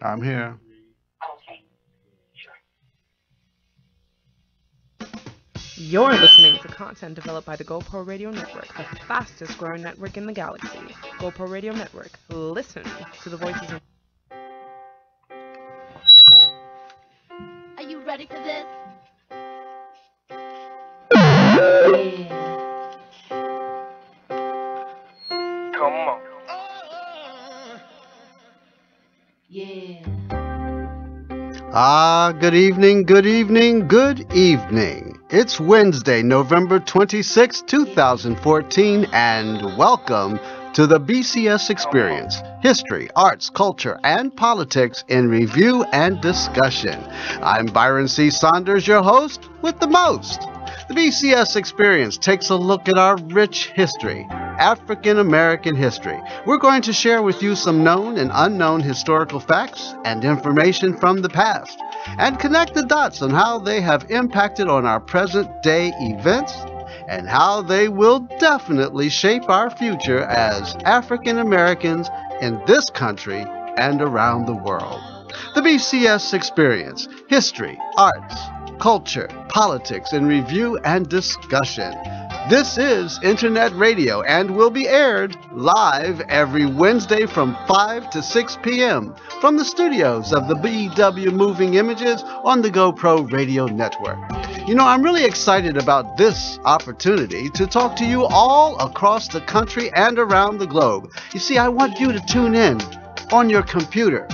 I'm here. You're listening to content developed by the GoPro Radio Network, the fastest growing network in the galaxy. GoPro Radio Network. Listen to the voices of Ah, good evening, good evening, good evening. It's Wednesday, November 26, 2014, and welcome to the BCS Experience History, Arts, Culture, and Politics in Review and Discussion. I'm Byron C. Saunders, your host with the most. The BCS Experience takes a look at our rich history, African American history. We're going to share with you some known and unknown historical facts and information from the past, and connect the dots on how they have impacted on our present day events and how they will definitely shape our future as African Americans in this country and around the world. The BCS Experience History, Arts, Culture, Politics in Review and Discussion. This is Internet Radio and will be aired live every Wednesday from 5 to 6 p.m. from the studios of the BW Moving Images on the GoPro Radio Network. You know, I'm really excited about this opportunity to talk to you all across the country and around the globe. You see, I want you to tune in on your computer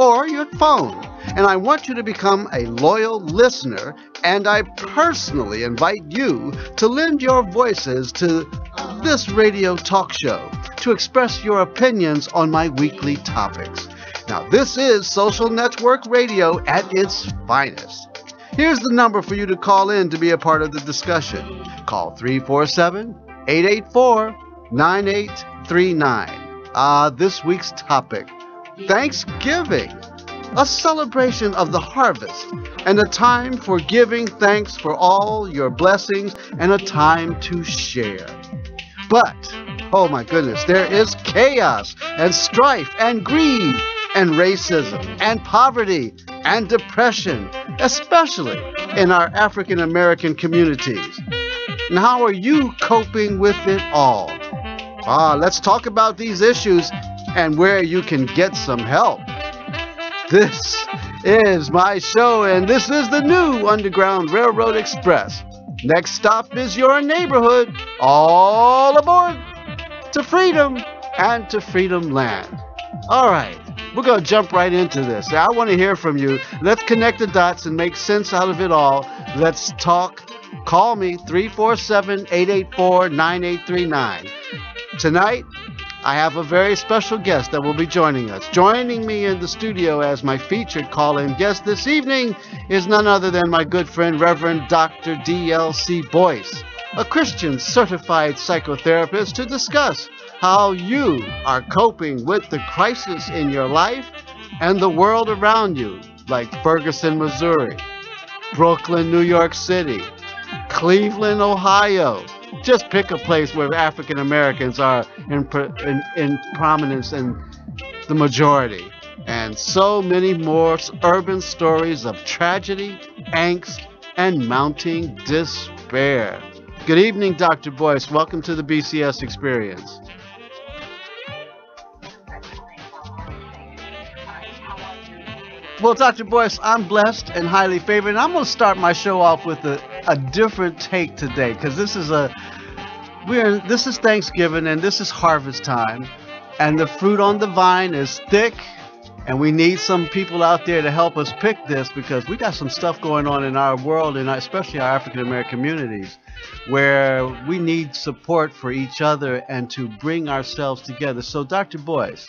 or your phone. And I want you to become a loyal listener, and I personally invite you to lend your voices to this radio talk show to express your opinions on my weekly topics. Now, this is Social Network Radio at its finest. Here's the number for you to call in to be a part of the discussion. Call 347 884 9839. Ah, this week's topic Thanksgiving, a celebration of the harvest, and a time for giving thanks for all your blessings, and a time to share. But, oh my goodness, there is chaos, and strife, and greed, and racism, and poverty, and depression, especially in our African American communities. And how are you coping with it all? Ah, let's talk about these issues and where you can get some help. This is my show, and this is the new Underground Railroad Express. Next stop is your neighborhood. All aboard to freedom and to freedom land. All right, we're going to jump right into this. I want to hear from you. Let's connect the dots and make sense out of it all. Let's talk. Call me 347 884 9839. Tonight, I have a very special guest that will be joining us. Joining me in the studio as my featured call in guest this evening is none other than my good friend, Reverend Dr. D.L.C. Boyce, a Christian certified psychotherapist, to discuss how you are coping with the crisis in your life and the world around you, like Ferguson, Missouri, Brooklyn, New York City, Cleveland, Ohio. Just pick a place where African Americans are in, in, in prominence and the majority. And so many more urban stories of tragedy, angst, and mounting despair. Good evening, Dr. Boyce. Welcome to the BCS Experience. Well, Dr. Boyce, I'm blessed and highly favored. And I'm going to start my show off with a, a different take today because this is a we're this is Thanksgiving and this is harvest time, and the fruit on the vine is thick, and we need some people out there to help us pick this because we got some stuff going on in our world and especially our African American communities where we need support for each other and to bring ourselves together. So, Dr. Boyce,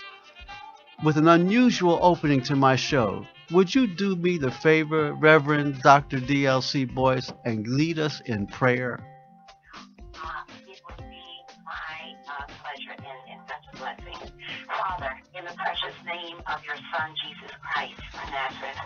with an unusual opening to my show, would you do me the favor, Reverend Dr. DLC Boyce, and lead us in prayer? Uh, it would be my uh, pleasure and, and such a blessing. Father, in the precious name of your Son, Jesus Christ of Nazareth,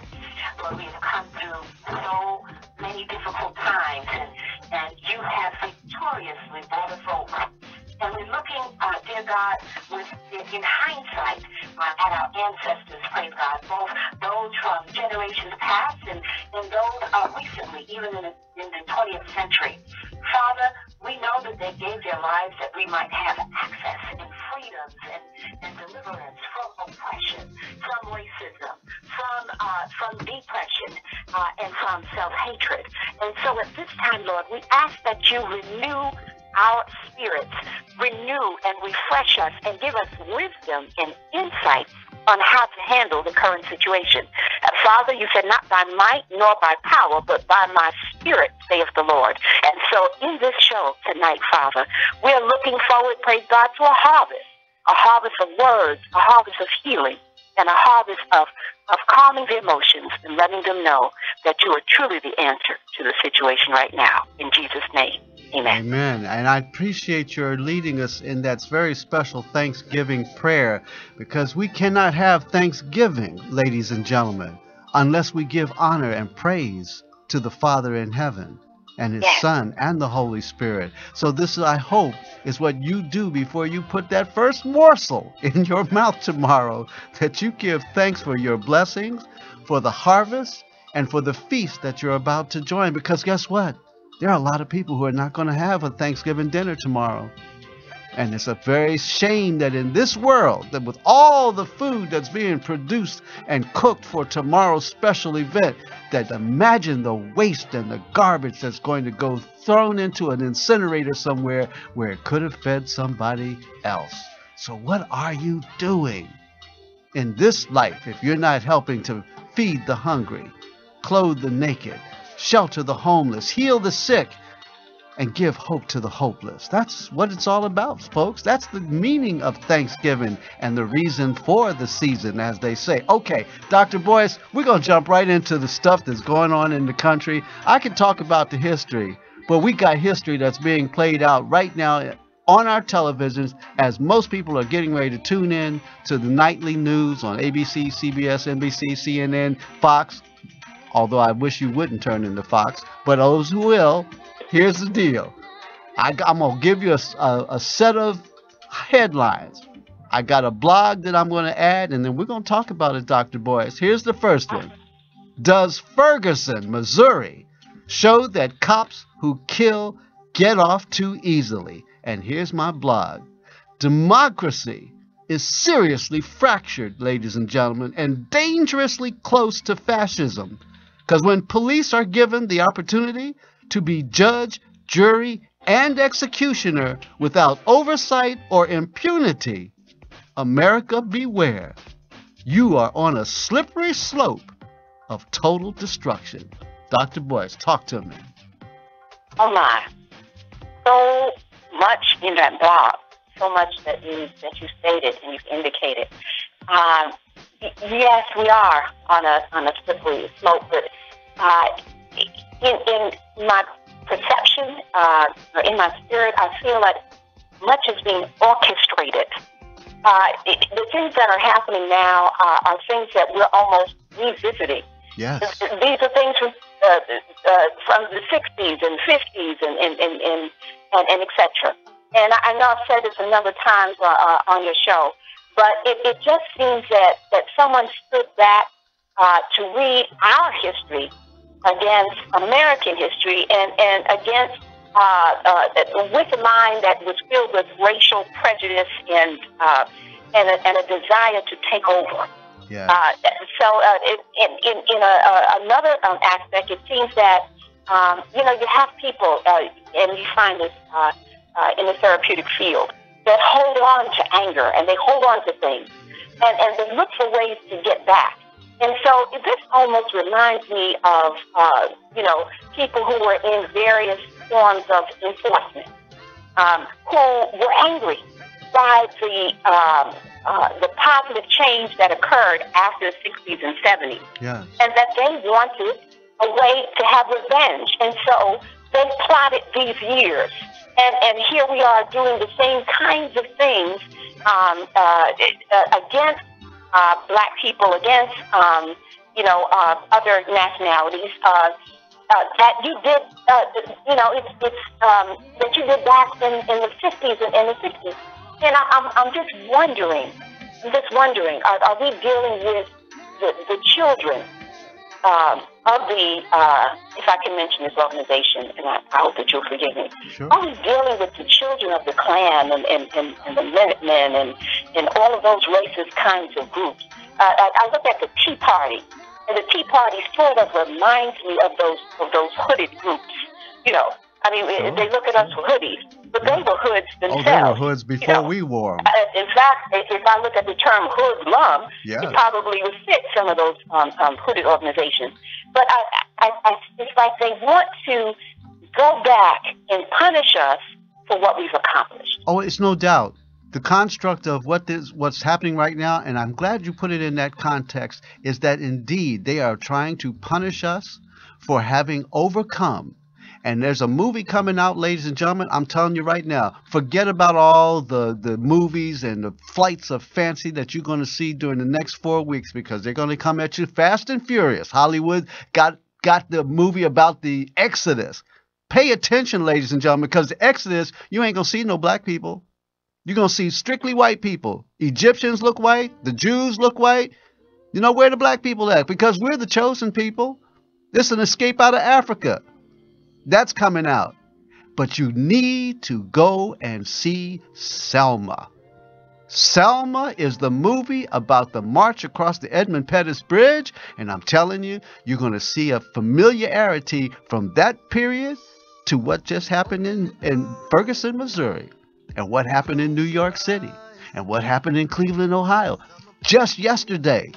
Lord, we have come through so many difficult times, and, and you have victoriously brought us over. And we're looking, uh, dear God, with in hindsight, uh, at our ancestors, praise God, both those from generations past and, and those uh, recently, even in the, in the 20th century. Father, we know that they gave their lives that we might have access and freedoms and, and deliverance from oppression, from racism, from uh, from depression, uh, and from self-hatred. And so at this time, Lord, we ask that you renew our spirits, renew and refresh us, and give us wisdom and insight on how to handle the current situation. Uh, Father, you said, not by might nor by power, but by my spirit, saith the Lord. And so in this show tonight, Father, we're looking forward, praise God, to a harvest, a harvest of words, a harvest of healing, and a harvest of, of calming the emotions and letting them know that you are truly the answer to the situation right now. In Jesus' name. Amen. Amen. And I appreciate your leading us in that very special Thanksgiving prayer because we cannot have Thanksgiving, ladies and gentlemen, unless we give honor and praise to the Father in heaven and his Yes. Son and the Holy Spirit. So this I hope is what you do before you put that first morsel in your mouth tomorrow that you give thanks for your blessings, for the harvest, and for the feast that you're about to join because guess what? There are a lot of people who are not going to have a Thanksgiving dinner tomorrow. And it's a very shame that in this world, that with all the food that's being produced and cooked for tomorrow's special event, that imagine the waste and the garbage that's going to go thrown into an incinerator somewhere where it could have fed somebody else. So what are you doing in this life if you're not helping to feed the hungry, clothe the naked, shelter the homeless, heal the sick, and give hope to the hopeless. That's what it's all about, folks. That's the meaning of Thanksgiving and the reason for the season, as they say. Okay, Dr. Boyce, we're going to jump right into the stuff that's going on in the country. I can talk about the history, but we got history that's being played out right now on our televisions as most people are getting ready to tune in to the nightly news on ABC, CBS, NBC, CNN, Fox, although I wish you wouldn't turn into Fox, but those who will, here's the deal. I, am going to give you a, a, a set of headlines. I got a blog that I'm going to add, and then we're going to talk about it, Dr. Boyce. Here's the first one Does Ferguson, Missouri, show that cops who kill get off too easily? And here's my blog Democracy is seriously fractured, ladies and gentlemen, and dangerously close to fascism. Because when police are given the opportunity to be judge, jury, and executioner without oversight or impunity, America beware. You are on a slippery slope of total destruction. Dr. Boyce, talk to me. Oh my. So much in that blog, so much that you that you stated and you've indicated. Um, yes, we are on a on a slippery slope, but uh, in in my perception, uh, or in my spirit, I feel like much is being orchestrated. Uh, it, the things that are happening now uh, are things that we're almost revisiting. Yes. These are things from uh, uh, from the 60s and 50s and and and and, and, and etc. And I, I know I've said this a number of times uh, uh, on your show, but it, it just seems that that someone stood back uh, to read our history against American history and and against uh, uh, with a mind that was filled with racial prejudice and uh, and, a, and a desire to take over. Yeah. Uh, so, uh, in, in, in a, uh, another um, aspect, it seems that um, you know you have people, uh, and you find this uh, uh, in the therapeutic field that hold on to anger and they hold on to things, and, and they look for ways to get back. And so, this almost reminds me of uh, you know people who were in various forms of enforcement, um, who were angry by the um, uh, the positive change that occurred after the 60s and 70s, Yeah. and that they wanted a way to have revenge. And so they plotted these years. And, and here we are doing the same kinds of things um, uh, uh, against uh, black people, against, um, you know, uh, other nationalities. Uh, uh, that you did, uh, you know, it's, it's um, that you did back in, in the 50s and, and the 60s. And I, I'm, I'm just wondering I'm just wondering, are, are we dealing with the, the children um, of the, uh, if I can mention this organization, and I, I hope that you'll forgive me, Sure. are we dealing with the children of the Klan and, and, and, and the Minutemen and, and all of those racist kinds of groups? Uh, I, I look at the Tea Party, and the Tea Party sort of reminds me of those of those hooded groups. You know, I mean, Sure, they look at us for hoodies, but they were hoods Oh, themselves. they were hoods you before know. we wore them. Uh, in fact, if I look at the term hoodlum, Yeah. it probably would fit some of those um, um, hooded organizations. But I, I, I, it's like they want to go back and punish us for what we've accomplished. Oh, it's no doubt. The construct of what this, what's happening right now, and I'm glad you put it in that context, is that indeed they are trying to punish us for having overcome. And there's a movie coming out, ladies and gentlemen. I'm telling you right now, forget about all the, the movies and the flights of fancy that you're going to see during the next four weeks because they're going to come at you fast and furious. Hollywood got got the movie about the Exodus. Pay attention, ladies and gentlemen, because the Exodus, you ain't gonna see no black people. You're gonna see strictly white people. Egyptians look white, the Jews look white. You know where the black people at? Because we're the chosen people. This is an escape out of Africa. That's coming out. But you need to go and see Selma. Selma is the movie about the march across the Edmund Pettus Bridge, and I'm telling you, you're going to see a familiarity from that period to what just happened in, in Ferguson, Missouri, and what happened in New York City, and what happened in Cleveland, Ohio. Just yesterday,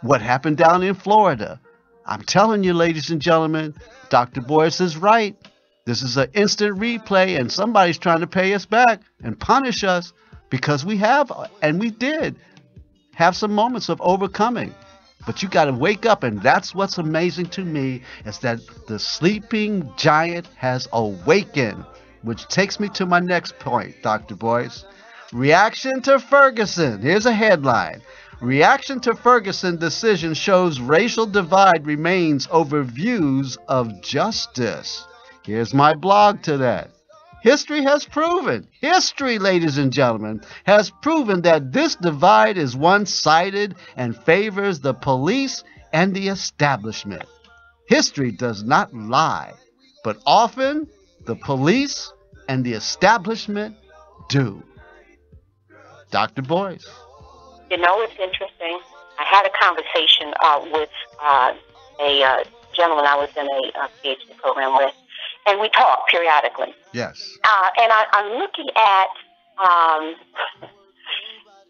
what happened down in Florida. I'm telling you, ladies and gentlemen, Dr. Boyce is right. This is an instant replay, and somebody's trying to pay us back and punish us because we have, and we did, have some moments of overcoming. But you got to wake up, and that's what's amazing to me is that the sleeping giant has awakened, which takes me to my next point, Dr. Boyce. Reaction to Ferguson. Here's a headline. Reaction to Ferguson decision shows racial divide remains over views of justice. Here's my blog to that. History has proven, history, ladies and gentlemen, has proven that this divide is one sided and favors the police and the establishment. History does not lie, but often the police and the establishment do. Dr. Boyce. You know, it's interesting. I had a conversation uh, with uh, a uh, gentleman I was in a, uh PhD program with, and we talk periodically. Yes. Uh, and I, I'm looking at, um,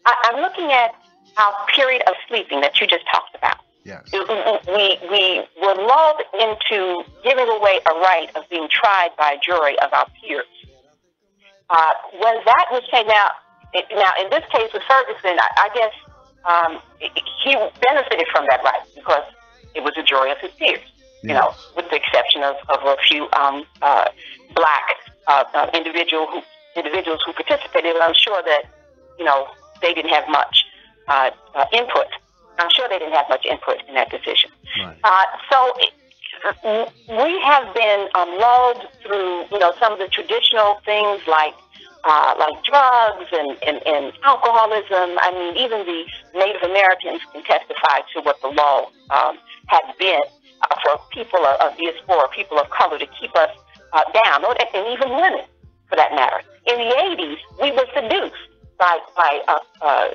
I, I'm looking at our period of sleeping that you just talked about. Yes. We, we were lulled into giving away a right of being tried by a jury of our peers. Uh, when that was taken out, now in this case with Ferguson, I, I guess um, he benefited from that right because it was a jury of his peers. You know, with the exception of, of a few um, uh, black uh, uh, individual who, individuals who participated. And I'm sure that you know they didn't have much uh, uh, input. I'm sure they didn't have much input in that decision. Right. Uh, so it- we have been um, lulled through, you know, some of the traditional things like uh, like drugs and, and, and alcoholism. I mean, even the Native Americans can testify to what the law um, has been uh, for people of, of diaspora, people of color, to keep us uh, down, and even women, for that matter. In the 80s, we were seduced by, by uh, uh,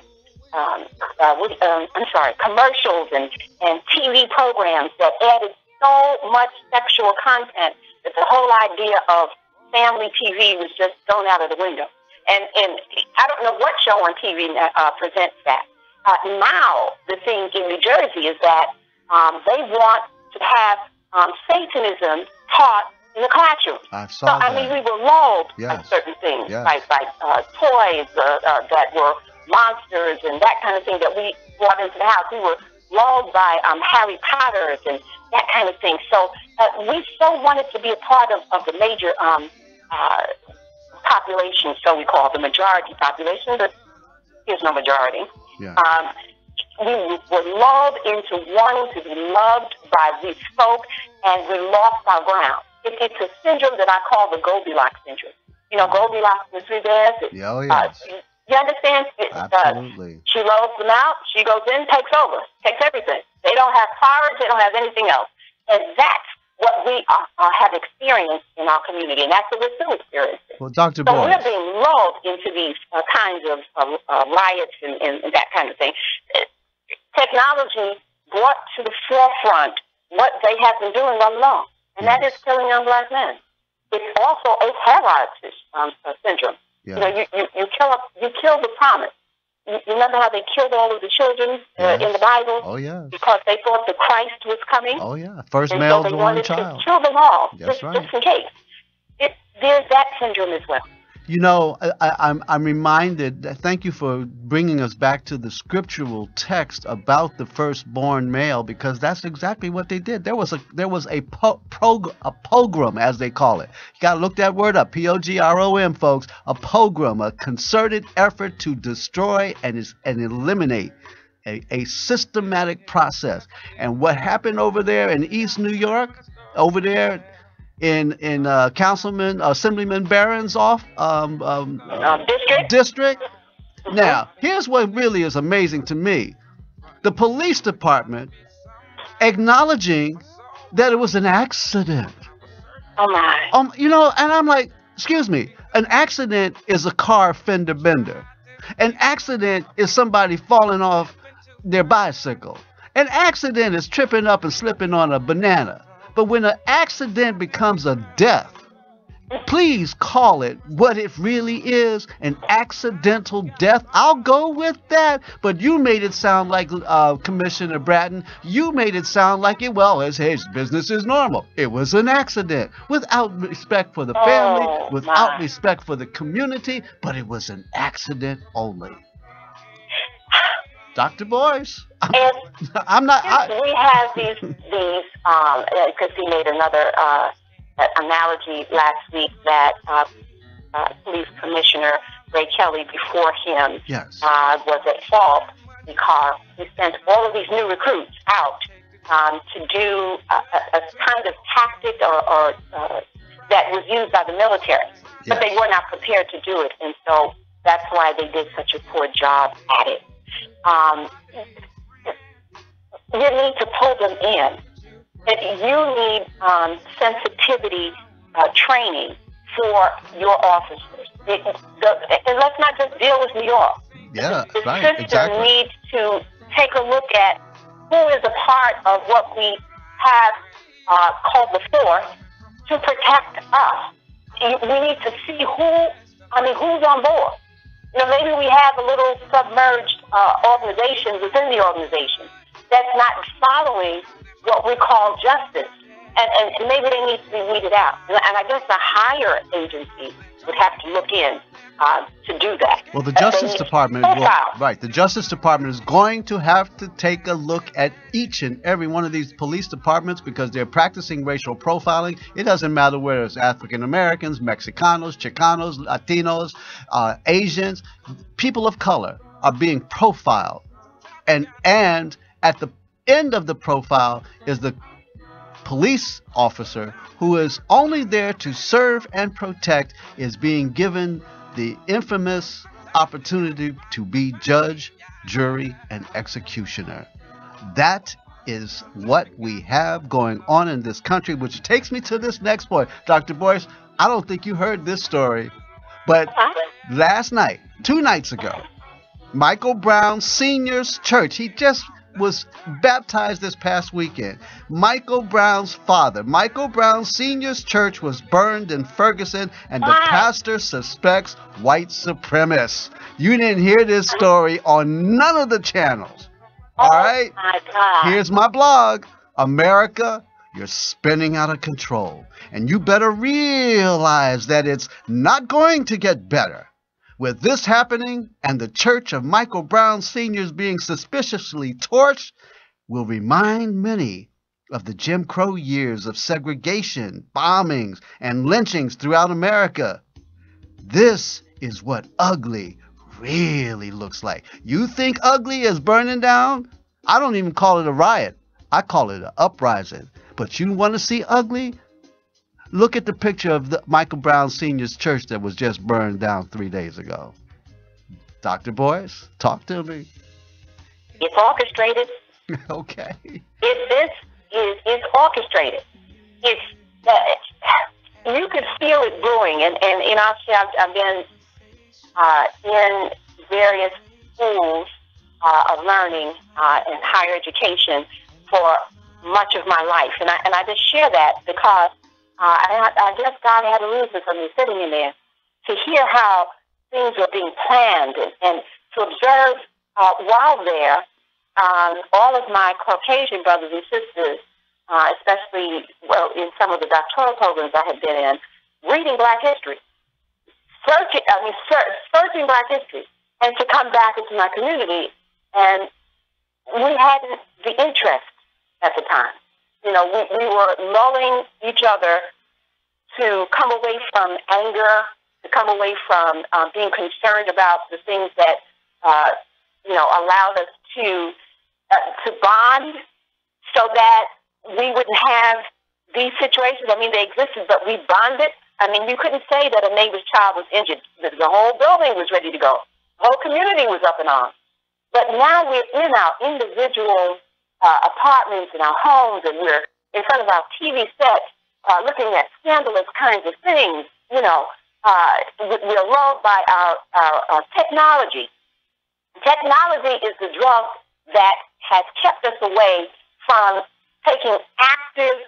um, uh, um, I'm sorry, commercials and, and TV programs that added so much sexual content that the whole idea of family TV was just thrown out of the window. And, and I don't know what show on TV uh, presents that. Uh, now, the thing in New Jersey is that um, they want to have um, Satanism taught in the classroom. I So, saw I mean, we were lulled by Yes. certain things, Yes. by, by uh, toys uh, uh, that were monsters and that kind of thing that we brought into the house. We were lulled by um, Harry Potters and that kind of thing. So uh, we so wanted to be a part of, of the major um, uh, population, so we call the majority population, but there's no majority. Yeah. Um, we were lulled into wanting to be loved by these folk, and we lost our ground. It, it's a syndrome that I call the Goldilocks syndrome. You know, Goldilocks and the three bears. It, Yeah, oh, uh. You understand? It- uh, Absolutely. she loads them out. She goes in, takes over, takes everything. They don't have cars. They don't have anything else. And that's what we uh, have experienced in our community, and that's what we're still experiencing. Well, Dr. So we're being lulled into these uh, kinds of uh, uh, riots and, and, that kind of thing. Technology brought to the forefront what they have been doing all along, and that is killing young black men. It's also a terror um, uh, syndrome. Yeah. You know, you, you, you kill up, you kill the promise. Remember how they killed all of the children uh, Yes. in the Bible Oh, yes. because they thought the Christ was coming? Oh, yeah. First male so born child. to kill them all, That's just, right. just in case. It, there's that syndrome as well. You know, I, I- I'm I'm reminded. Thank you for bringing us back to the scriptural text about the firstborn male, because that's exactly what they did. There was a there was a po- prog- a pogrom, as they call it. You got to look that word up. P O G R O M, folks. A pogrom, a concerted effort to destroy and is and eliminate. A, a systematic process. And what happened over there in East New York, over there in in uh, Councilman Assemblyman Barron's off um, um, Um, district? district. Now, here's what really is amazing to me: the police department acknowledging that it was an accident. Oh, my. Um, you know, and I'm like, excuse me, an accident is a car fender bender. An accident is somebody falling off their bicycle. An accident is tripping up and slipping on a banana. But when an accident becomes a death, please call it what it really is an accidental death. I'll go with that. But you made it sound like, uh, Commissioner Bratton, you made it sound like it, well, as his business is normal. It was an accident without respect for the family, Oh, without my. respect for the community, but it was an accident only. Dr. Boyce, I'm, And I'm not. I, we have these, these, um, because he made another uh, analogy last week that uh, uh, Police Commissioner Ray Kelly before him yes. uh, was at fault because he sent all of these new recruits out um, to do a, a, kind of tactic or, or uh, that was used by the military, but they were not prepared to do it, and so that's why they did such a poor job at it. Um, you need to pull them in. And you need um, sensitivity uh, training for your officers. It, the, and let's not just deal with New York. Yeah, The right, system exactly. needs to take a look at who is a part of what we have uh, called the force to protect us. We need to see who, I mean, who's on board. You know, maybe we have a little submerged uh, organization within the organization that's not following what we call justice. And, and maybe they need to be weeded out. And I guess the higher agency would have to look in uh, to do that. Well, the Justice Department, will, right? The Justice Department is going to have to take a look at each and every one of these police departments because they're practicing racial profiling. It doesn't matter whether it's African Americans, Mexicanos, Chicanos, Latinos, uh, Asians, people of color are being profiled, and and at the end of the profile is the police officer who is only there to serve and protect is being given the infamous opportunity to be judge, jury, and executioner. That is what we have going on in this country, which takes me to this next point. Dr. Boyce, I don't think you heard this story, but last night, two nights ago, Michael Brown Senior's church, he just was baptized this past weekend. Michael Brown's father, Michael Brown Senior's church was burned in Ferguson, and the Wow. pastor suspects white supremacists. You didn't hear this story on none of the channels. All oh, right? oh. My Here's my blog. America, you're spinning out of control. And you better realize that it's not going to get better. With this happening and the church of Michael Brown Sr.'s being suspiciously torched, will remind many of the Jim Crow years of segregation, bombings, and lynchings throughout America. This is what ugly really looks like. You think ugly is burning down? I don't even call it a riot. I call it an uprising. But you want to see ugly? Look at the picture of the Michael Brown Sr.'s church that was just burned down three days ago. Dr. Boyce, talk to me. It's orchestrated. okay. It, this is it's orchestrated. It's uh, you can feel it brewing, and and you know I've, I've been uh, in various schools uh, of learning uh, and higher education for much of my life, and I and I just share that because uh, I, I guess God had a reason for me sitting in there to hear how things were being planned and, and to observe uh, while there um, all of my Caucasian brothers and sisters, uh, especially well in some of the doctoral programs I had been in, reading Black history, searching I mean ser- searching Black history, and to come back into my community, and we hadn't the interest at the time. You know, we, we were lulling each other to come away from anger, to come away from uh, being concerned about the things that uh, you know allowed us to uh, to bond, so that we wouldn't have these situations. I mean, they existed, but we bonded. I mean, you couldn't say that a neighbor's child was injured. The, the whole building was ready to go. The whole community was up and on. But now we're in our individual uh, apartments and our homes, and we're in front of our TV sets, uh, looking at scandalous kinds of things. You know, uh, we're lulled by our, our, our technology. Technology is the drug that has kept us away from taking active,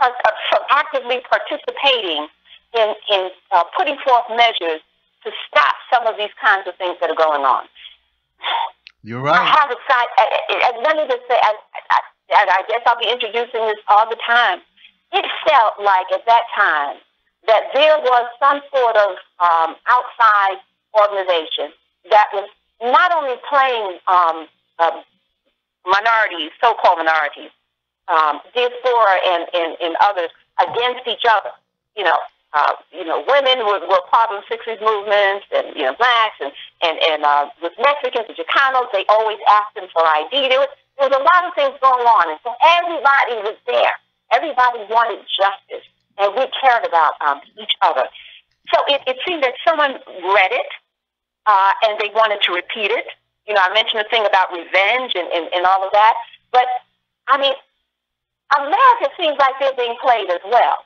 uh, from actively participating in, in uh, putting forth measures to stop some of these kinds of things that are going on. You're right. I have a side. And let me just say, I, I, I guess I'll be introducing this all the time. It felt like at that time that there was some sort of um, outside organization that was not only playing um, uh, minorities, so-called minorities, um, diaspora and, and, and others against each other. You know, uh, you know, women were, were part of the 60s movement, and you know, blacks, and and and uh, with Mexicans and Chicanos, they always asked them for ID. There was there was a lot of things going on, and so everybody was there. Everybody wanted justice, and we cared about um, each other. So it, it seemed that someone read it, uh, and they wanted to repeat it. You know, I mentioned the thing about revenge and, and, and all of that. But, I mean, America seems like they're being played as well.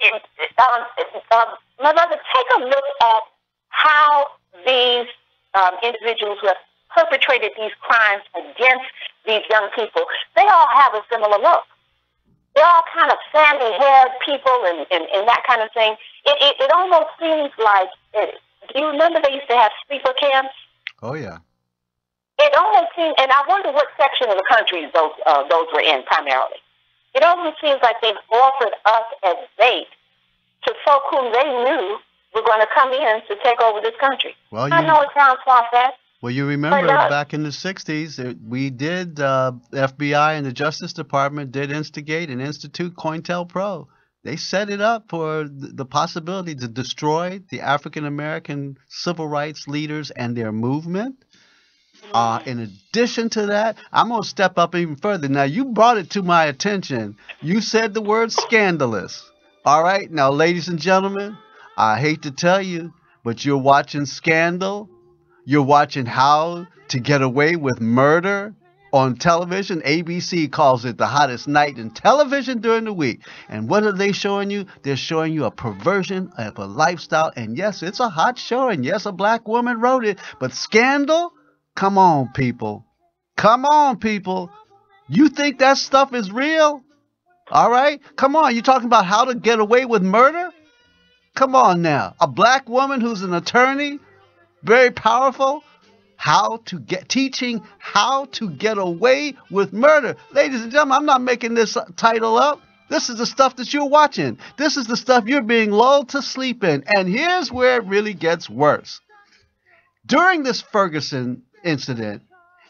It, um, um, my brother, take a look at how these um, individuals who have perpetrated these crimes against these young people, they all have a similar look. They're all kind of sandy-haired people and, and, and that kind of thing. It, it, it almost seems like, it, do you remember they used to have sleeper camps? Oh, yeah. It almost seems, and I wonder what section of the country those uh, those were in primarily. It almost seems like they've offered us as bait to folk whom they knew were going to come in to take over this country. Well, I you- know it sounds far-fetched. Well, you remember back in the 60s, it, we did, uh, FBI and the Justice Department did instigate and institute COINTELPRO. They set it up for the possibility to destroy the African American civil rights leaders and their movement. Uh, in addition to that, I'm going to step up even further. Now, you brought it to my attention. You said the word scandalous. All right. Now, ladies and gentlemen, I hate to tell you, but you're watching Scandal. You're watching How to Get Away with Murder on television. ABC calls it the hottest night in television during the week. And what are they showing you? They're showing you a perversion of a lifestyle. And yes, it's a hot show. And yes, a black woman wrote it. But Scandal? Come on, people. Come on, people. You think that stuff is real? All right? Come on. You talking about how to get away with murder? Come on now. A black woman who's an attorney, very powerful, how to get teaching how to get away with murder. Ladies and gentlemen, I'm not making this title up. This is the stuff that you're watching. This is the stuff you're being lulled to sleep in. And here's where it really gets worse. During this Ferguson incident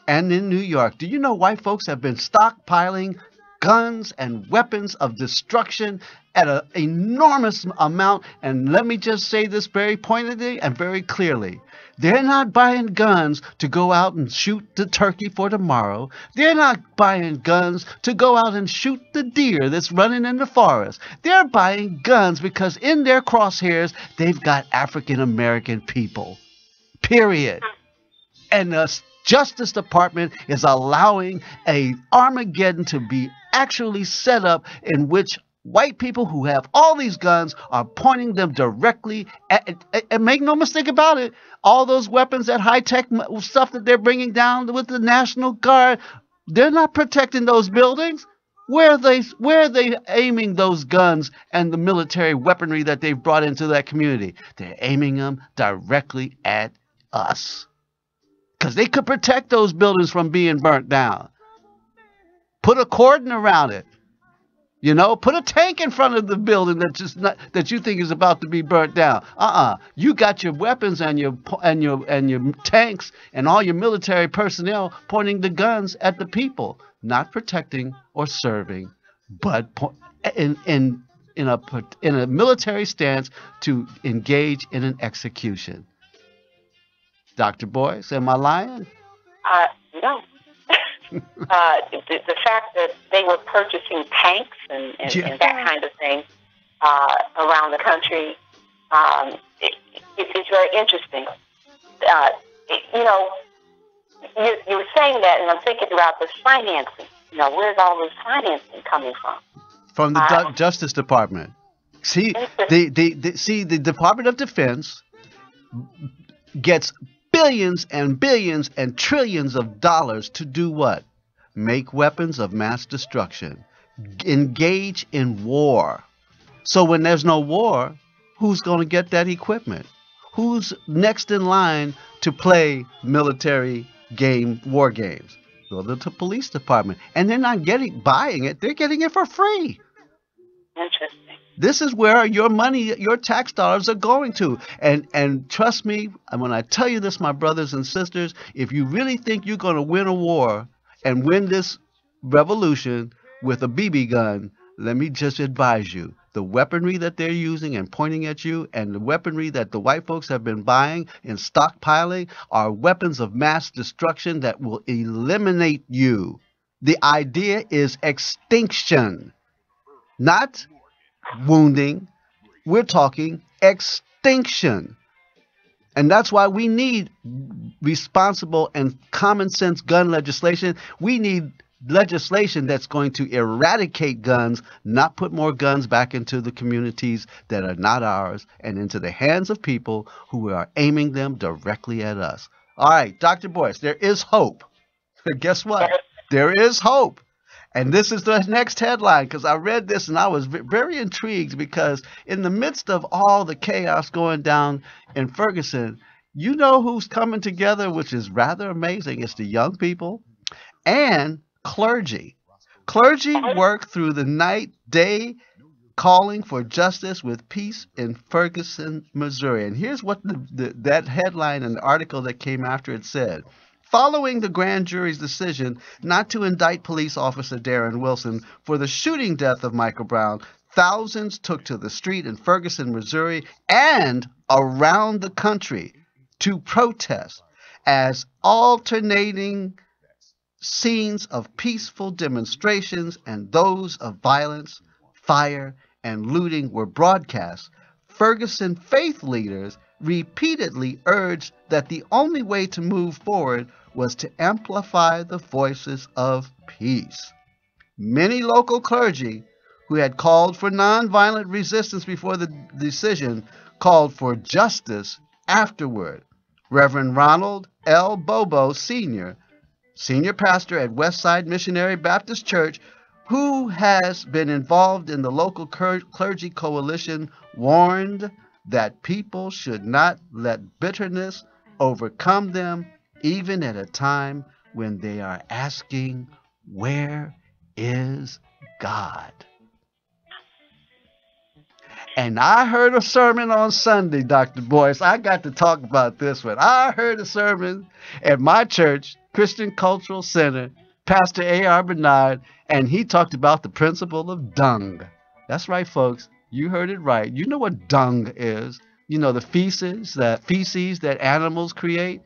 and in New York, do you know white folks have been stockpiling guns and weapons of destruction at an enormous amount? And let me just say this very pointedly and very clearly. They're not buying guns to go out and shoot the turkey for tomorrow. They're not buying guns to go out and shoot the deer that's running in the forest. They're buying guns because in their crosshairs, they've got African American people. Period. And the Justice Department is allowing a Armageddon to be actually set up in which white people who have all these guns are pointing them directly at, and make no mistake about it all those weapons that high tech stuff that they're bringing down with the national guard they're not protecting those buildings. Where are they where are they aiming those guns and the military weaponry that they've brought into that community? They're aiming them directly at us because they could protect those buildings from being burnt down put a cordon around it you know, put a tank in front of the building that just not, that you think is about to be burnt down. Uh-uh. You got your weapons and your and your and your tanks and all your military personnel pointing the guns at the people, not protecting or serving, but in in in a in a military stance to engage in an execution. Dr. Boyce, am I lying? Uh, no. uh, the, the fact that they were purchasing tanks and, and, Yeah. and that kind of thing uh, around the country, um, it, it, it's very interesting. Uh, it, you know, you, you were saying that, and I'm thinking about this financing. You know, where's all this financing coming from? from the Uh, Ju- Justice Department. See, the, the, the see the Department of Defense gets billions and billions and trillions of dollars to do what? Make weapons of mass destruction. Engage in war. So when there's no war, who's going to get that equipment? Who's next in line to play military game war games? Go to the police department, and they're not getting buying it; they're getting it for free. Interesting. This is where your money, your tax dollars are going to. And and trust me, and when I tell you this, my brothers and sisters, if you really think you're going to win a war and win this revolution with a BB gun, let me just advise you. The weaponry that they're using and pointing at you, and the weaponry that the white folks have been buying and stockpiling, are weapons of mass destruction that will eliminate you. The idea is extinction, not wounding. We're talking extinction. And that's why we need responsible and common sense gun legislation. We need legislation that's going to eradicate guns, not put more guns back into the communities that are not ours and into the hands of people who are aiming them directly at us. All right, Dr. Boyce, there is hope. Guess what? There is hope. And this is the next headline because I read this and I was very intrigued because in the midst of all the chaos going down in Ferguson, you know who's coming together, which is rather amazing. It's the young people and clergy. Clergy work through the night, day, calling for justice with peace in Ferguson, Missouri. And here's what the, the, that headline and the article that came after it said. Following the grand jury's decision not to indict police officer Darren Wilson for the shooting death of Michael Brown, thousands took to the street in Ferguson, Missouri, and around the country to protest as alternating scenes of peaceful demonstrations and those of violence, fire, and looting were broadcast. Ferguson faith leaders repeatedly urged that the only way to move forward was to amplify the voices of peace. Many local clergy who had called for nonviolent resistance before the decision called for justice afterward. Reverend Ronald L. Bobo Sr., senior pastor at Westside Missionary Baptist Church, who has been involved in the local clergy coalition, warned that people should not let bitterness overcome them, even at a time when they are asking, Where is God? And I heard a sermon on Sunday, Dr. Boyce. I got to talk about this one. I heard a sermon at my church, Christian Cultural Center, Pastor A.R. Bernard, and he talked about the principle of dung. That's right, folks. You heard it right. You know what dung is. You know the feces that feces that animals create.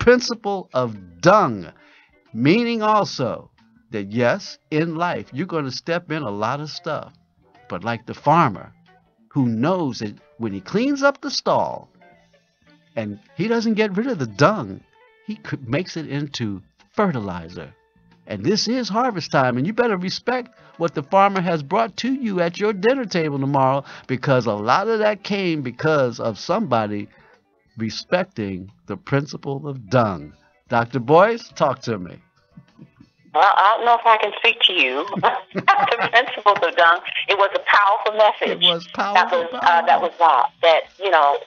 Principle of dung, meaning also that yes, in life you're going to step in a lot of stuff, but like the farmer who knows that when he cleans up the stall and he doesn't get rid of the dung, he makes it into fertilizer. And this is harvest time, and you better respect what the farmer has brought to you at your dinner table tomorrow because a lot of that came because of somebody respecting the principle of dung. Dr. Boyce, talk to me. Well, I don't know if I can speak to you. the principles of dung. It was a powerful message. It was That powerful. uh, that was uh, that you know.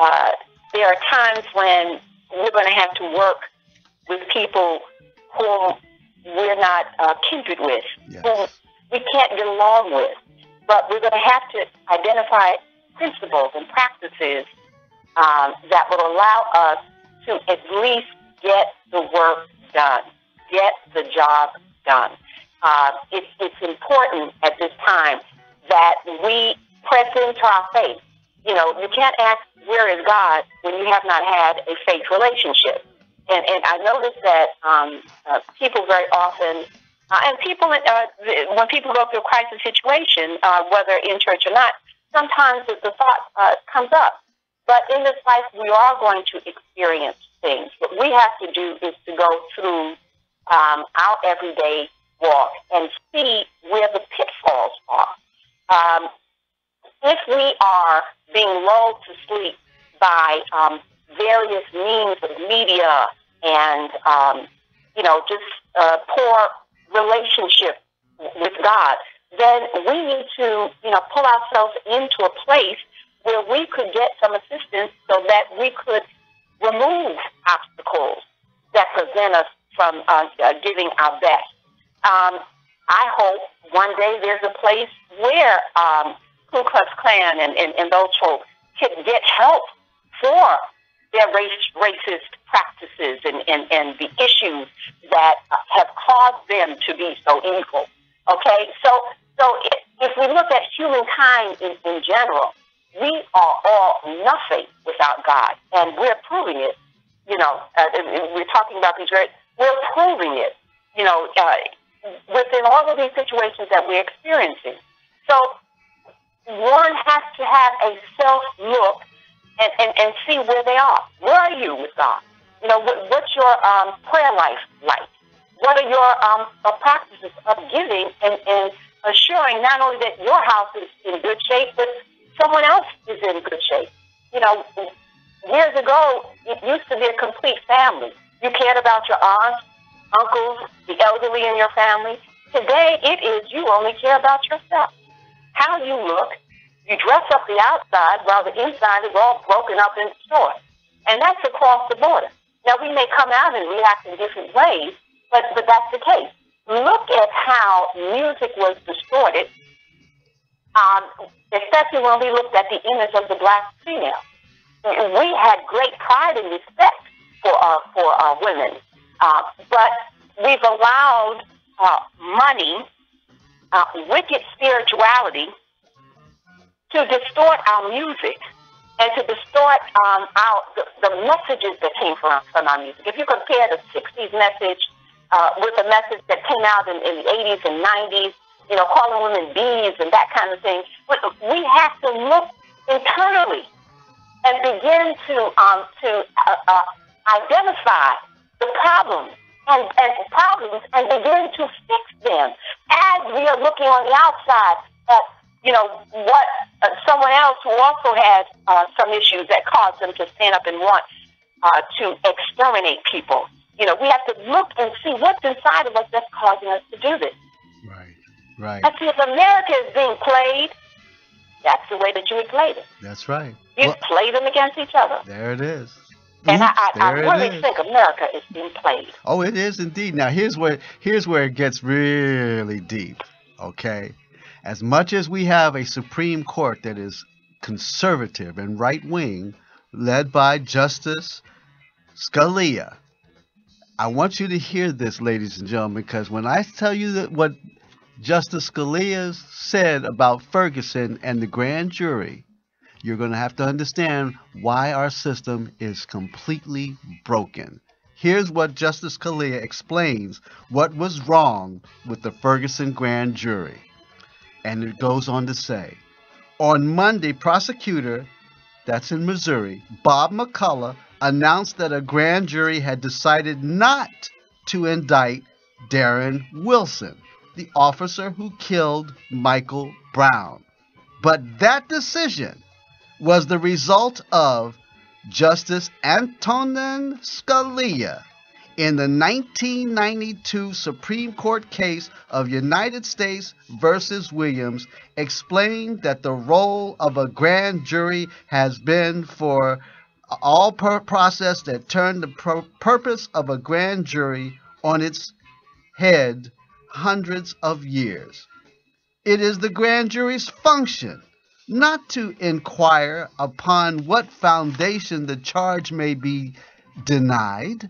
Uh, there are times when we're going to have to work with people who we're not uh, kindred with, Yes. who we can't get along with, but we're going to have to identify principles and practices um, that will allow us to at least get the work done, get the job done. Uh, it's, it's important at this time that we press into our faith. You know, you can't ask, where is God, when you have not had a faith relationship. And, and I notice that um, uh, people very often, uh, and people, uh, when people go through a crisis situation, uh, whether in church or not, sometimes the, the thought uh, comes up. But in this life, we are going to experience things. What we have to do is to go through um, our everyday walk and see where the pitfalls are. Um, if we are being lulled to sleep by um, various means of media and, um, you know, just uh, poor relationship with God, then we need to, you know, pull ourselves into a place where we could get some assistance so that we could remove obstacles that prevent us from uh, uh, giving our best. Um, I hope one day there's a place where um, Ku Klux Klan and, and, and those folks can get help for their race, racist practices and, and, and the issues that have caused them to be so evil. Okay, so so if, if we look at humankind in, in general, we are all nothing without God, and we're proving it. You know, uh, we're talking about these very, we're proving it. You know, uh, within all of these situations that we're experiencing. So one has to have a self look and, and, and see where they are. Where are you with God? You know, what, what's your um, prayer life like? What are your um, uh, practices of giving and, and assuring not only that your house is in good shape, but someone else is in good shape? You know, years ago, it used to be a complete family. You cared about your aunts, uncles, the elderly in your family. Today, it is you only care about yourself. How you look, you dress up the outside while the inside is all broken up and destroyed. And that's across the border. Now, we may come out and react in different ways, but, but that's the case. Look at how music was distorted, um, especially when we looked at the image of the black female. We had great pride and respect for our, for our women, uh, but we've allowed uh, money, uh, wicked spirituality, to distort our music and to distort um, our the, the messages that came from, from our music. If you compare the '60s message uh, with the message that came out in, in the '80s and '90s, you know, calling women bees and that kind of thing, But we have to look internally and begin to um, to uh, uh, identify the problems and, and problems and begin to fix them as we are looking on the outside at you know what uh, someone else who also has uh, some issues that cause them to stand up and want uh, to exterminate people. You know, we have to look and see what's inside of us that's causing us to do this. Right, right. See, if America is being played, that's the way that you would play them. That's right. You Well, play them against each other. there it is. And I, Oops, I, I there really is. think America is being played. Oh, it is indeed. Now here's where here's where it gets really deep. Okay, as much as we have a Supreme Court that is conservative and right wing, led by Justice Scalia, I want you to hear this, ladies and gentlemen, because when I tell you that what Justice Scalia said about Ferguson and the grand jury, you're going to have to understand why our system is completely broken. Here's what Justice Scalia explains what was wrong with the Ferguson grand jury. And it goes on to say On Monday, prosecutor, that's in Missouri, Bob McCulloch announced that a grand jury had decided not to indict Darren Wilson, the officer who killed Michael Brown. But that decision was the result of Justice Antonin Scalia in the 1992 Supreme Court case of United States versus Williams explained that the role of a grand jury has been for all per- process that turned the purpose of a grand jury on its head hundreds of years. It is the grand jury's function not to inquire upon what foundation the charge may be denied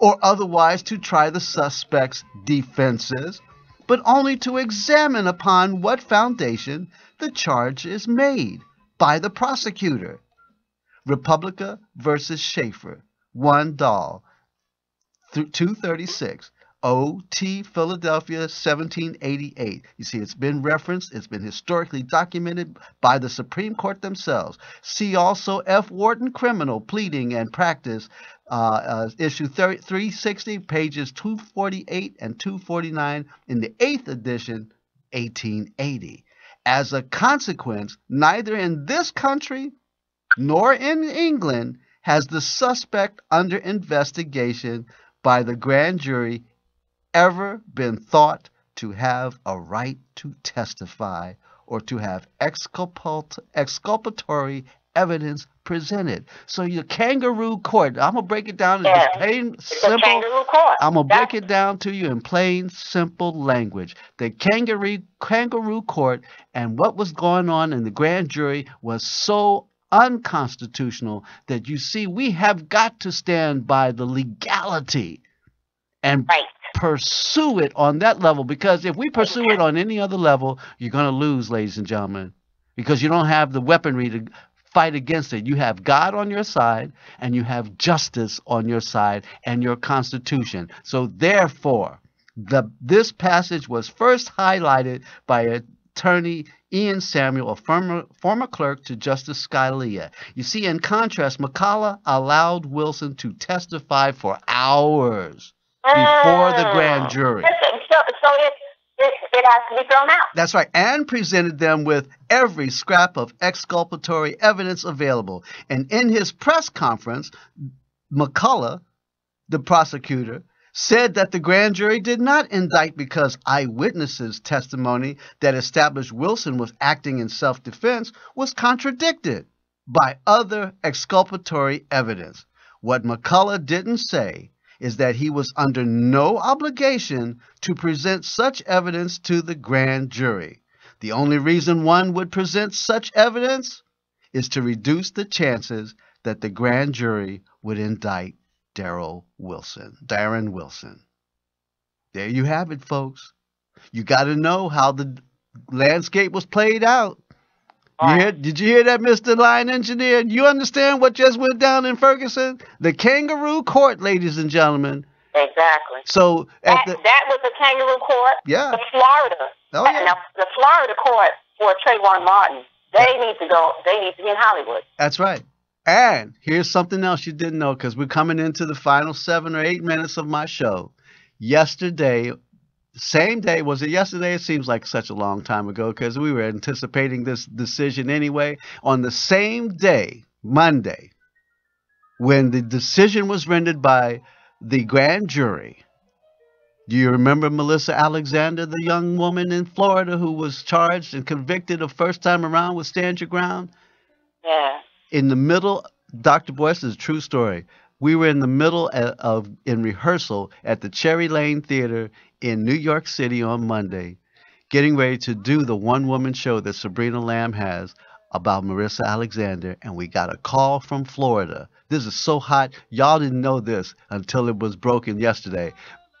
or otherwise to try the suspect's defenses, but only to examine upon what foundation the charge is made by the prosecutor. Respublica versus Shaffer, 1 Dahl, 236. OT Philadelphia 1788. You see, it's been referenced, it's been historically documented by the Supreme Court themselves. See also F. Wharton Criminal Pleading and Practice, uh, uh, issue 30, 360, pages 248 and 249 in the 8th edition, 1880. As a consequence, neither in this country nor in England has the suspect under investigation by the grand jury ever been thought to have a right to testify or to have exculpat- exculpatory evidence presented. So your kangaroo court, I'm gonna break it down in Yeah. plain, simple. kangaroo court. I'm gonna break it down to you in plain, simple language. The kangaroo kangaroo court and what was going on in the grand jury was so unconstitutional that you see we have got to stand by the legality and Right. pursue it on that level because if we pursue it on any other level, you're going to lose, ladies and gentlemen, because you don't have the weaponry to fight against it. You have God on your side and you have justice on your side and your constitution. So therefore, the this passage was first highlighted by attorney Ian Samuel, a former, former clerk to Justice Scalia. You see, in contrast, McCulloch allowed Wilson to testify for hours before the ah. grand jury. Listen, so, so it, it, it has to be thrown out. That's right, and presented them with every scrap of exculpatory evidence available. And in his press conference, McCulloch, the prosecutor, said that the grand jury did not indict because eyewitnesses' testimony that established Wilson was acting in self defense was contradicted by other exculpatory evidence. What McCulloch didn't say is that he was under no obligation to present such evidence to the grand jury. The only reason one would present such evidence is to reduce the chances that the grand jury would indict Daryl Wilson, Darren Wilson. There you have it, folks. You got to know how the landscape was played out. You hear, did you hear that, Mr. Line Engineer? You understand what just went down in Ferguson? The kangaroo court, ladies and gentlemen. Exactly. So at That, the that was the kangaroo court. Yeah. The Florida. Oh, yeah. Now, the Florida court for Trayvon Martin, they need to go, they need to be in Hollywood. That's right. And here's something else you didn't know because we're coming into the final seven or eight minutes of my show. Yesterday, same day, was it yesterday? It seems like such a long time ago because we were anticipating this decision anyway. On the same day, Monday, when the decision was rendered by the grand jury, do you remember Melissa Alexander, the young woman in Florida who was charged and convicted the first time around with Stand Your Ground? Yeah. in the middle dr boyce is a true story we were in the middle of, of in rehearsal at the cherry lane theater in new york city on monday getting ready to do the one woman show that sabrina lamb has about marissa alexander and we got a call from florida. This is so hot. Y'all didn't know this until it was broken yesterday.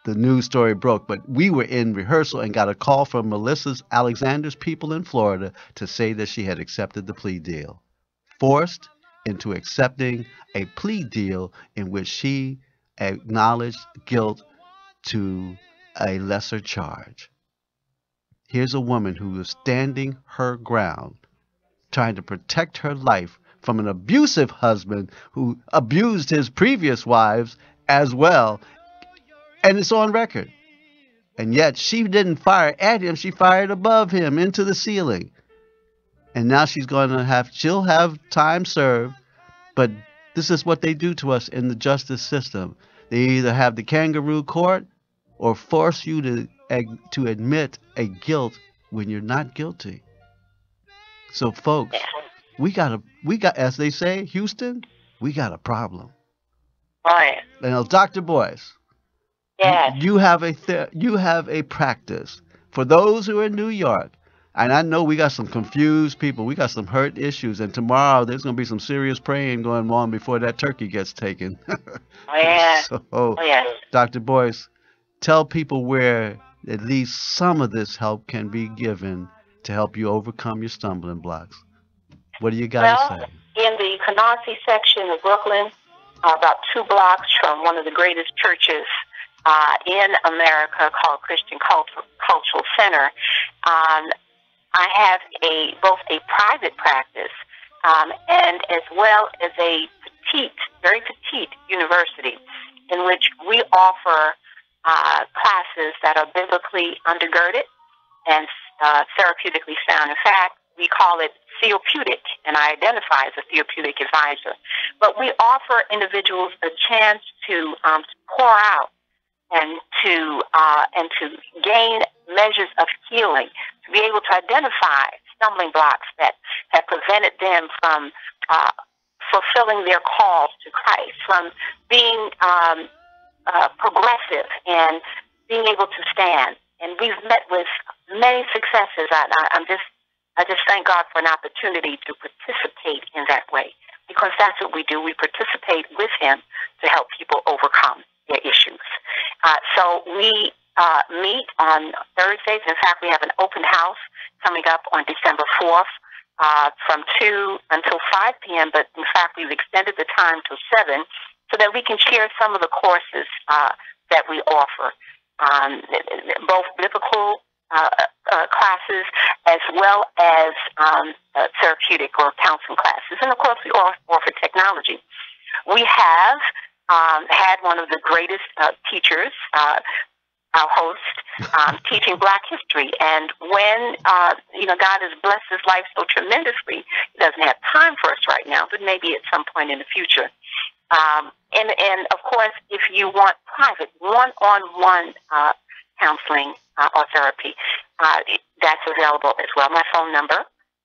The news story broke, but we were in rehearsal and got a call from Melissa's Alexander's people in Florida to say that she had accepted the plea deal. Forced into accepting a plea deal in which she acknowledged guilt to a lesser charge. Here's a woman who is standing her ground, trying to protect her life from an abusive husband who abused his previous wives as well. And it's on record. And yet she didn't fire at him, she fired above him into the ceiling. And now she's going to have, she'll have time served. But this is what they do to us in the justice system. They either have the kangaroo court or force you to, to admit a guilt when you're not guilty. So, folks, we got a, we got, as they say, Houston, we got a problem. Right. Now, Dr. Boyce, Yes. you have a th- you have a practice for those who are in New York. And I know we got some confused people. We got some hurt issues. And tomorrow there's going to be some serious praying going on before that turkey gets taken. Oh, yeah. so, Oh, yes. Dr. Boyce, tell people where at least some of this help can be given to help you overcome your stumbling blocks. What do you got Well, say? in the Canarsie section of Brooklyn, uh, about two blocks from one of the greatest churches uh, in America called Christian Cultural, Cultural Center, um, I have a both a private practice um, and as well as a petite, very petite university in which we offer uh, classes that are biblically undergirded and uh, therapeutically sound. In fact, we call it therapeutic, and I identify as a therapeutic advisor. But we offer individuals a chance to, um, pour out and to uh, and to gain measures of healing, to be able to identify stumbling blocks that have prevented them from uh, fulfilling their calls to Christ, from being um, uh, progressive and being able to stand. And we've met with many successes. I, I, I'm just I just thank God for an opportunity to participate in that way because that's what we do. We participate with Him to help people overcome their issues. Uh, so we uh, meet on Thursdays. In fact, we have an open house coming up on December 4th uh, from 2 until 5 p.m., but in fact, we've extended the time to 7 so that we can share some of the courses uh, that we offer, um, both biblical uh, uh, classes as well as um, uh, therapeutic or counseling classes. And of course, we offer, offer technology. We have um, had one of the greatest uh, teachers, uh, our host, um, teaching Black history. And when, uh, you know, God has blessed his life so tremendously, he doesn't have time for us right now, but maybe at some point in the future. Um, and, and of course, if you want private, one-on-one uh, counseling uh, or therapy, uh, that's available as well. My phone number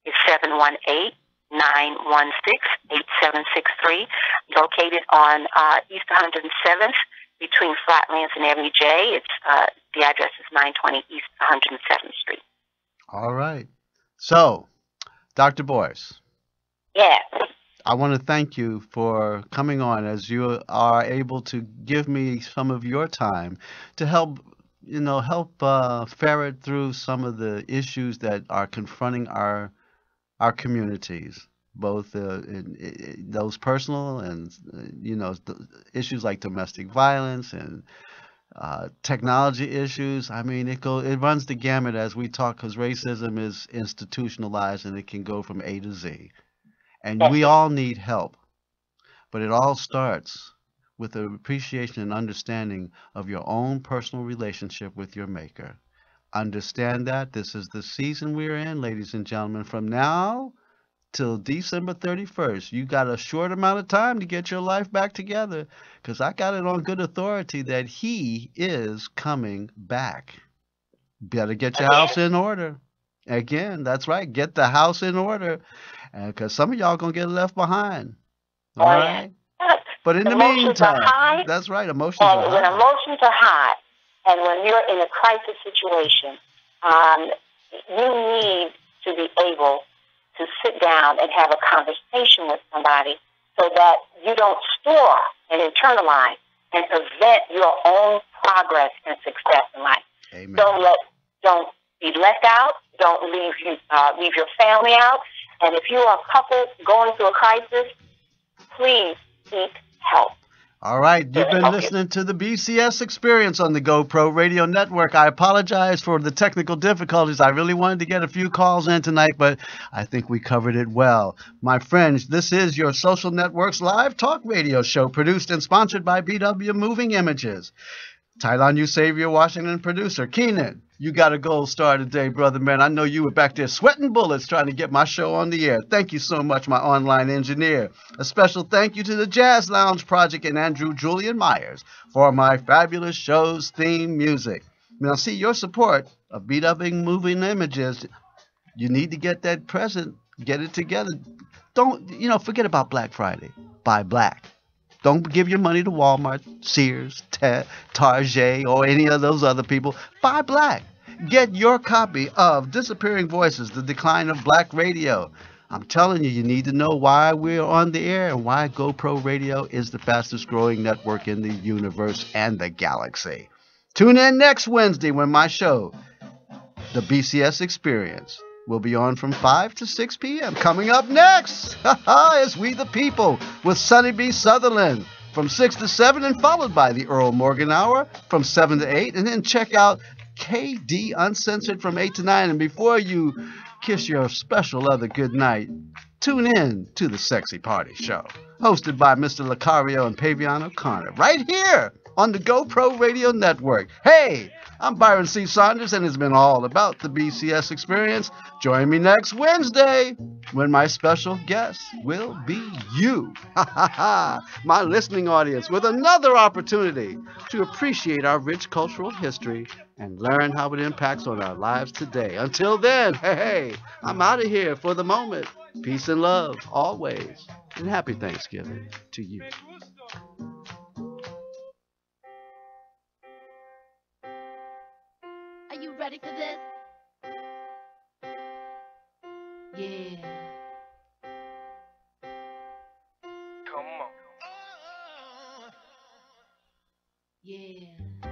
is 718 916 8763, located on uh, East 107th between Flatlands and Avenue J. It's uh, the address is 920 East 107th Street. All right. So, Dr. Boyce, Yeah. I want to thank you for coming on as you are able to give me some of your time to help you know help uh, ferret through some of the issues that are confronting our our communities both uh, in, in those personal and you know issues like domestic violence and uh, technology issues. I mean, it go it runs the gamut as we talk because racism is institutionalized and it can go from A to Z, and we all need help. But it all starts with an appreciation and understanding of your own personal relationship with your Maker. Understand that this is the season we're in, ladies and gentlemen. From now till December 31st. You got a short amount of time to get your life back together because I got it on good authority that he is coming back. Better get your house in order. Again, that's right. Get the house in order because some of y'all going to get left behind. All Oh, right? yeah. But in the Emotions meantime, high, that's right. Emotions And are when high. emotions are high, and when you're in a crisis situation, um, you need to be able to sit down and have a conversation with somebody so that you don't store and internalize and prevent your own progress and success in life. Amen. Don't let, don't be left out. Don't leave you, uh, leave your family out. And if you are a couple going through a crisis, please seek help. All right, you've been listening to the BCS experience on the GoPro Radio Network. I apologize for the technical difficulties. I really wanted to get a few calls in tonight, but I think we covered it well. My friends, this is your Social Networks live talk radio show produced and sponsored by BW Moving Images. Tylon. Savior, Washington producer. Keenan, you got a gold star today, brother man. I know you were back there sweating bullets trying to get my show on the air. Thank you so much, my online engineer. A special thank you to the Jazz Lounge Project and Andrew Julian Myers for my fabulous show's theme music. Now, see, your support of BW Moving Images, you need to get that present, get it together. Don't, you know, forget about Black Friday. Buy black. Don't give your money to Walmart, Sears, Ta- Target, or any of those other people. Buy black. Get your copy of Disappearing Voices, The Decline of Black Radio. I'm telling you, you need to know why we're on the air and why GoPro Radio is the fastest growing network in the universe and the galaxy. Tune in next Wednesday when my show, The BCS Experience, will be on from 5 to 6 p.m. Coming up next is We the People with Sonny B. Sutherland from 6 to 7 and followed by the Earl Morgan Hour from 7 to 8. And then check out KD Uncensored from 8 to 9. And before you kiss your special other goodnight, tune in to the Sexy Party Show, hosted by Mr. Lucario and Pavian O'Connor, right here on the GoPro Radio Network. Hey, I'm Byron C. Saunders, and it's been all about the BCS experience. Join me next Wednesday when my special guest will be you, my listening audience, with another opportunity to appreciate our rich cultural history and learn how it impacts on our lives today. Until then, hey, hey I'm out of here for the moment. Peace and love always, and happy Thanksgiving to you. Ready for this? Yeah. Come on. Yeah. Yeah.